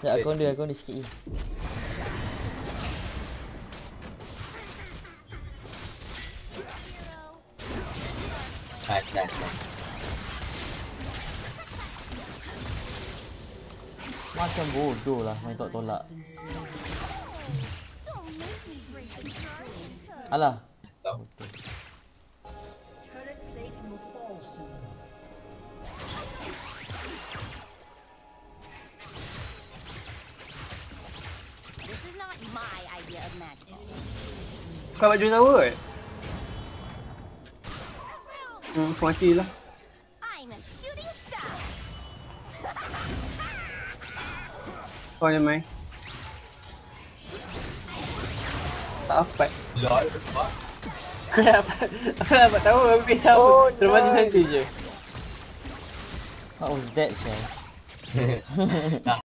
Ya, aku dia, aku dia sikit je. Nice, nice, nice. Macam bodoh lah main tolak-tolak. Alah. This is not my idea of magic. Kau baju nawa kot? Hmm, aku mati lah. I'm a shooting star. Kau yang main. Tak dapat. Lol. What? Aku dapat. Aku dapat tahu habis tahu. Oh, Terus mati nanti je. What was that, sir?